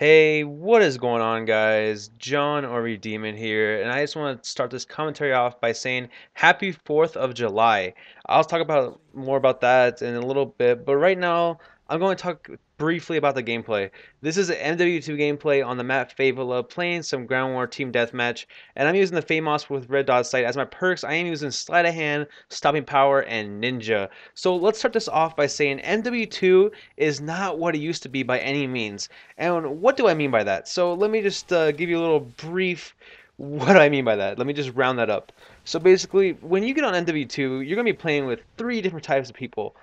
Hey, what is going on, guys? John or Demon here, and I just want to start this commentary off by saying Happy 4th of July. I'll talk about more about that in a little bit, but right now I'm going to talk briefly about the gameplay. This is an MW2 gameplay on the map Favela, playing some Ground War Team Deathmatch, and I'm using the FAMAS with Red Dot Sight as my perks. I am using Sleight of Hand, Stopping Power, and Ninja. So let's start this off by saying MW2 is not what it used to be by any means. And what do I mean by that? So let me just uh, give you a little brief what do I mean by that? Let me just round that up. So basically, when you get on MW2, you're going to be playing with three different types of people.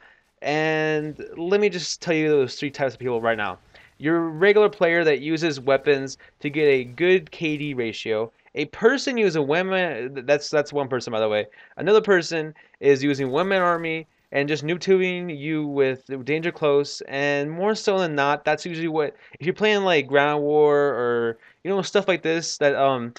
And let me just tell you those three types of people right now. Your regular player that uses weapons to get a good KD ratio. A person using women that's that's one person by the way. Another person is using One Man Army and just noob tubing you with danger close and more so than not that's usually what if you're playing like ground war or you know stuff like this that um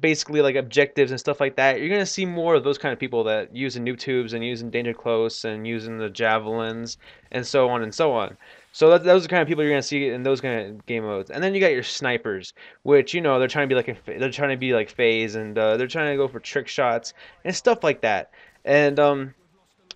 basically like objectives and stuff like that, you're gonna see more of those kind of people that using noob tubes and using danger close and using the javelins and so on and so on. So that, those are the kind of people you're gonna see in those kind of game modes. And then you got your snipers, which you know they're trying to be like a, they're trying to be like FaZe and uh, they're trying to go for trick shots and stuff like that. And um,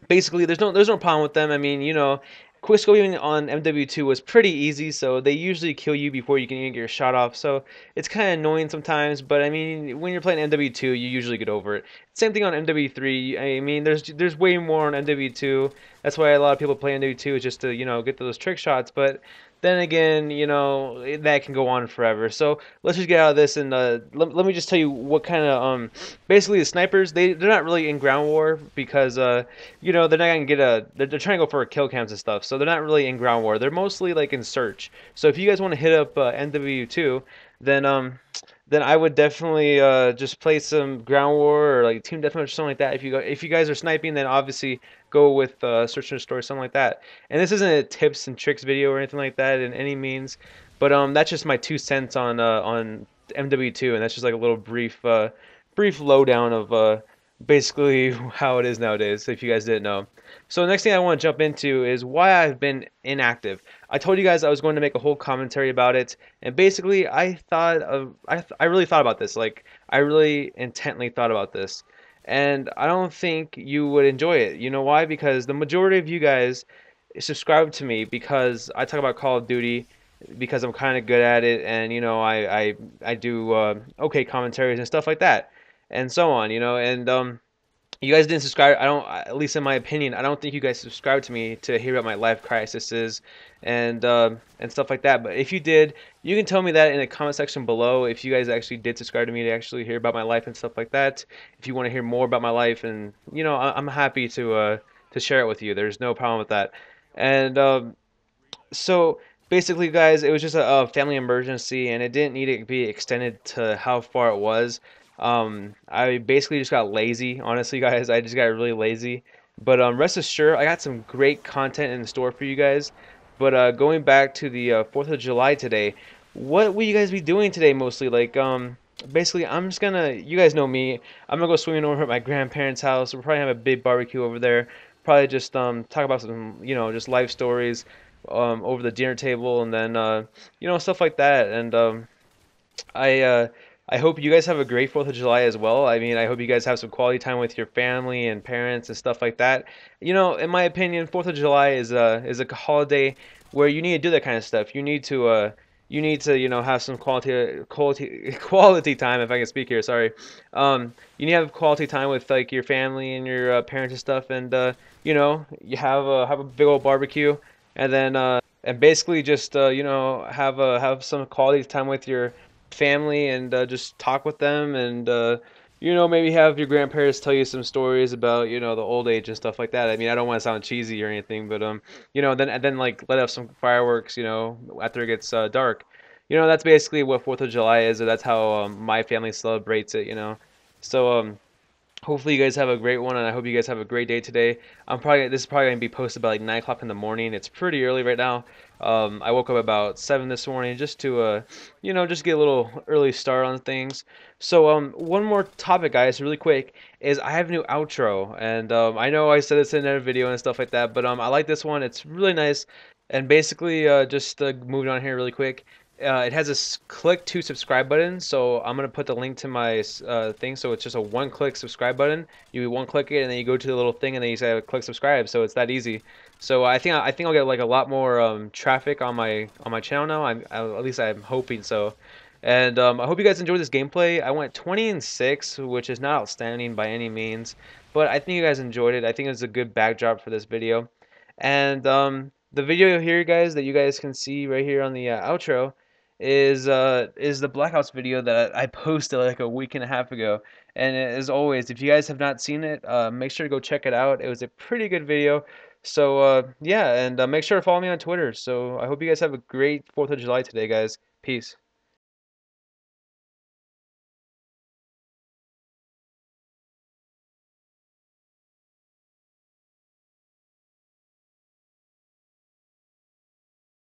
basically, there's no there's no problem with them. I mean, you know, Quickscoping on MW2 was pretty easy, so they usually kill you before you can even get your shot off. So it's kind of annoying sometimes, but I mean, when you're playing MW2, you usually get over it. Same thing on MW3. I mean, there's there's way more on MW2. That's why a lot of people play MW2 is just to you know get those trick shots. But then again, you know, that can go on forever. So let's just get out of this and uh, let, let me just tell you what kind of um basically the snipers they they're not really in ground war because uh you know they're not gonna get a they're, they're trying to go for kill cams and stuff. So they're not really in ground war. They're mostly like in search. So if you guys want to hit up uh, MW2, then um then I would definitely uh, just play some ground war or like team deathmatch or something like that. If you go, if you guys are sniping, then obviously go with uh, search and destroy, something like that. And this isn't a tips and tricks video or anything like that in any means, but um, that's just my two cents on uh, on MW2, and that's just like a little brief uh, brief lowdown of uh, basically how it is nowadays. If you guys didn't know. So the next thing I want to jump into is why I've been inactive. I told you guys I was going to make a whole commentary about it, and basically I thought of I I really thought about this. Like I really intently thought about this, and I don't think you would enjoy it. You know why? Because the majority of you guys subscribe to me because I talk about Call of Duty because I'm kind of good at it, and you know I I I do uh, okay commentaries and stuff like that, and so on. You know, and um you guys didn't subscribe. I don't, at least in my opinion, I don't think you guys subscribed to me to hear about my life crises and uh, and stuff like that. But if you did, you can tell me that in the comment section below. If you guys actually did subscribe to me to actually hear about my life and stuff like that. If you want to hear more about my life, and you know, I, am happy to uh, to share it with you. There's no problem with that. And um, so basically, guys, it was just a, a family emergency, and it didn't need to be extended to how far it was. Um, I basically just got lazy, honestly, guys. I just got really lazy. But um, rest assured, I got some great content in store for you guys. But uh, going back to the uh, 4th of July today, what will you guys be doing today mostly? Like, um, basically, I'm just gonna, you guys know me, I'm gonna go swimming over at my grandparents' house. We'll probably have a big barbecue over there. Probably just um, talk about some, you know, just life stories um, over the dinner table and then, uh, you know, stuff like that. And um, I, uh, I hope you guys have a great Fourth of July as well. I mean, I hope you guys have some quality time with your family and parents and stuff like that. You know, in my opinion, Fourth of July is a is a holiday where you need to do that kind of stuff. You need to uh, you need to you know have some quality quality quality time if I can speak here. Sorry. Um, you need to have quality time with like your family and your uh, parents and stuff, and uh, you know you have a have a big old barbecue, and then uh, and basically just uh, you know have a have some quality time with your family and uh, just talk with them and uh, you know maybe have your grandparents tell you some stories about you know the old age and stuff like that. I mean I don't want to sound cheesy or anything, but um you know then and then like let off some fireworks you know after it gets uh, dark. You know that's basically what Fourth of July is. Or that's how um, my family celebrates it. You know, so um hopefully you guys have a great one and i hope you guys have a great day today. I'm probably this is probably going to be posted by like 9 o'clock in the morning. It's pretty early right now. Um, i woke up about 7 this morning just to uh, you know just get a little early start on things. So um, one more topic guys really quick is i have a new outro. And um, i know i said this in another video and stuff like that but um, i like this one. It's really nice. And basically uh, just uh, moving on here really quick uh, it has a click to subscribe button. So I'm gonna put the link to my uh, thing. So it's just a one-click subscribe button. You one click it, and then you go to the little thing, and then you say click subscribe. So it's that easy. So I think I think I'll get like a lot more um, traffic on my on my channel now. I'm at least I'm hoping so. And um, I hope you guys enjoyed this gameplay. I went 20 and 6, which is not outstanding by any means, but I think you guys enjoyed it. I think it was a good backdrop for this video. And um, the video here, guys, that you guys can see right here on the uh, outro is uh, is the Blackouts video that I posted like a week and a half ago. And as always, if you guys have not seen it, uh, make sure to go check it out. It was a pretty good video. So uh, yeah, and uh, make sure to follow me on Twitter. So I hope you guys have a great 4th of July today, guys. Peace.